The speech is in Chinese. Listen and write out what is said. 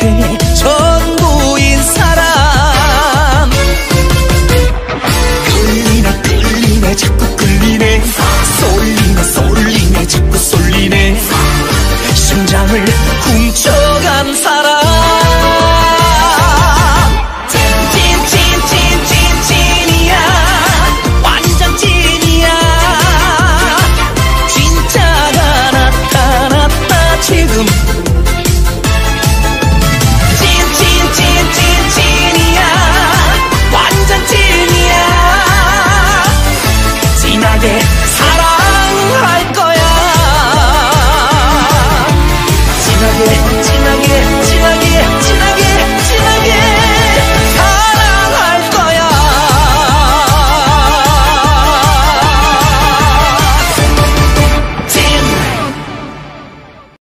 Trời 지나게